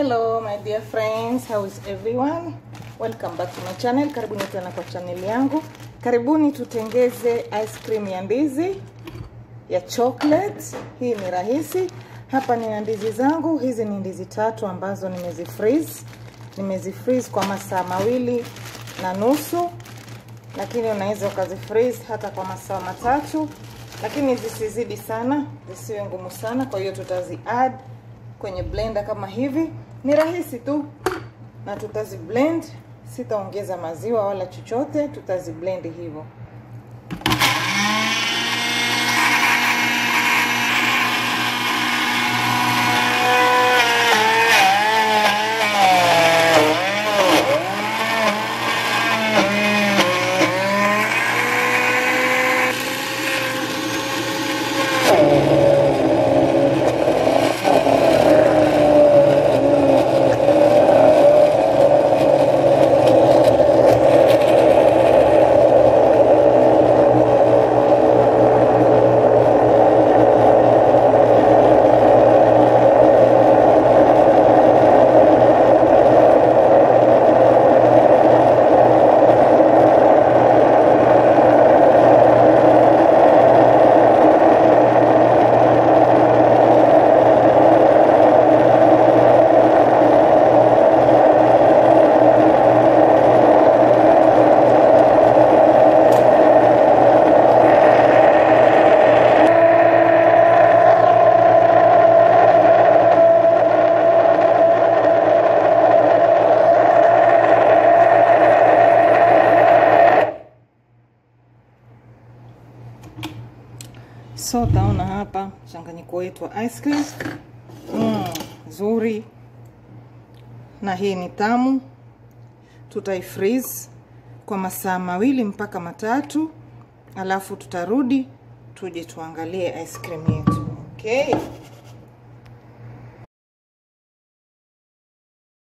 hello my dear friends. How is everyone? Welcome back to my channel. Karibuni tena kwa channel yangu. Karibuni tutengeze ice cream ya ndizi ya chocolate. Hii ni rahisi. Hapa nina ndizi zangu. Hizi ni ndizi tatu ambazo nimezifreeze. Nimezifreeze kwa masaa mawili na nusu. Lakini unaweza ukazifreeze hata kwa masaa matatu. Lakini zisizidi sana zisiwe ngumu sana. Kwa hiyo tutazi add kwenye blender kama hivi. Ni rahisi tu. Na tutazi blend. Sitaongeza maziwa wala chochote. Tutazi blend hivyo so taona hapa. Mchanganyiko wetu wa ice cream. Mm, nzuri. Na hii ni tamu. Tutaifreeze kwa masaa mawili mpaka matatu. Alafu tutarudi tuje tuangalie ice cream yetu. Okay?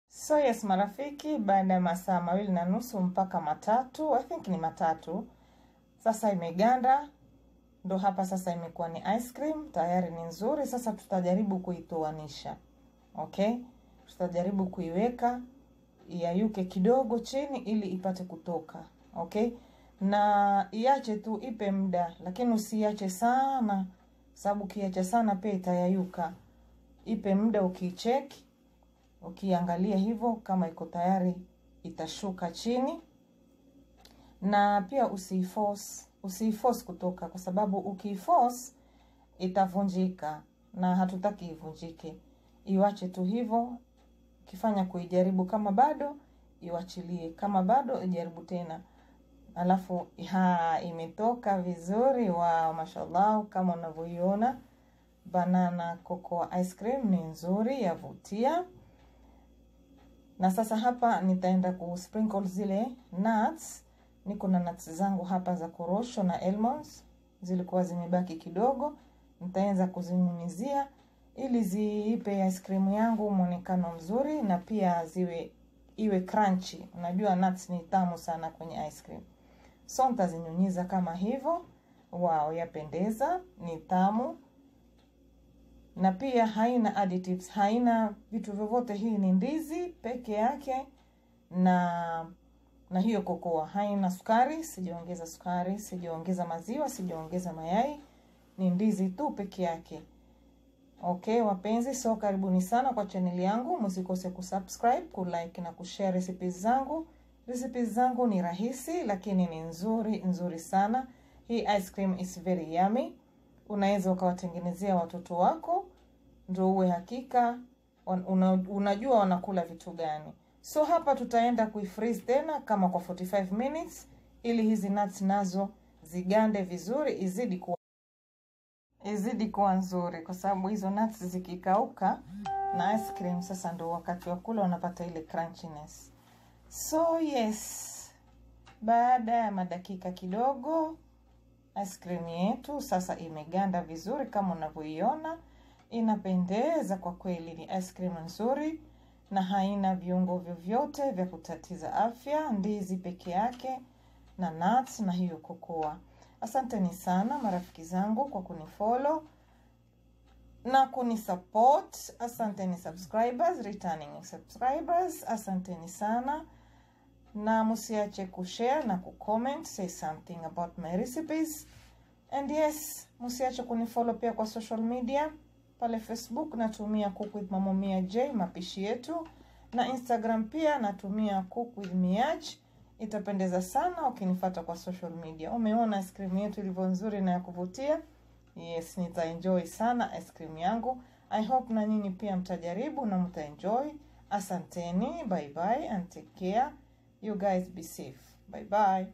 So yes marafiki baada ya masaa mawili na nusu mpaka matatu. I think ni matatu. Sasa imeganda ndo hapa sasa imekuwa ni ice cream tayari ni nzuri. Sasa tutajaribu kuitoanisha okay? Tutajaribu kuiweka iayuke kidogo chini ili ipate kutoka okay? Na iache tu ipe muda lakini usiache sana sababu ukiacha sana pia itayayuka. Ipe muda ukiicheki ukiangalia hivyo kama iko tayari itashuka chini. Na pia usiiforce usiiforce kutoka kwa sababu ukiiforce itavunjika na hatutaki ivunjike. Iwache tu hivyo kifanya kuijaribu kama bado iwachilie kama bado ijaribu tena. Alafu ha imetoka vizuri wa mashallah kama unavyoiona. Banana cocoa ice cream ni nzuri yavutia. Na sasa hapa nitaenda ku sprinkle zile nuts niko na nuts zangu hapa za korosho na almonds. Zilikuwa zimebaki kidogo. Nitaanza kuzinyunyizia ili ziipe ice cream yangu mwonekano mzuri na pia ziwe iwe crunchy. Unajua nuts ni tamu sana kwenye ice cream. So nitazinyunyiza kama hivyo wao yapendeza ni tamu. Na pia haina additives haina vitu vyovyote. Hii ni ndizi peke yake na na hiyo kokoa haina sukari sijaongeza sukari sijaongeza maziwa sijaongeza mayai ni ndizi tu peke yake. Okay wapenzi so karibuni sana kwa chaneli yangu. Msikose kusubscribe kulike na kushare resipi zangu. Resipi zangu ni rahisi lakini ni nzuri nzuri sana. Hii ice cream is very yummy. Unaweza ukawatengenezea watoto wako ndo uwe hakika unajua wanakula vitu gani so hapa tutaenda kuifreeze tena kama kwa 45 minutes ili hizi nuts nazo zigande vizuri izidi kuwa izidi kuwa nzuri. Kwa sababu hizo nuts zikikauka na ice cream sasa ndo wakati wa kula unapata ile crunchiness. So yes baada ya madakika kidogo ice cream yetu sasa imeganda vizuri kama unavyoiona. Inapendeza kwa kweli ni ice cream nzuri na haina viungo vyovyote vya kutatiza afya ndizi peke yake na nuts na hiyo kokoa asanteni sana marafiki zangu kwa kunifollow na kunisupport. Asanteni subscribers, returning subscribers, asanteni sana, na musiache kushare na kucomment, say something about my recipes. And yes, musiache kunifollow pia kwa social media pale Facebook natumia Cook with Mama Mia J, mapishi yetu, na Instagram pia natumia Cook with Miaj. Itapendeza sana ukinifata kwa social media. Umeona ice cream yetu ilivyo nzuri na ya kuvutia? Yes, nitaenjoy sana ice cream yangu. I hope na nyinyi pia mtajaribu na mtaenjoy. Asanteni, bye bye and take care. You guys be safe. Bye bye.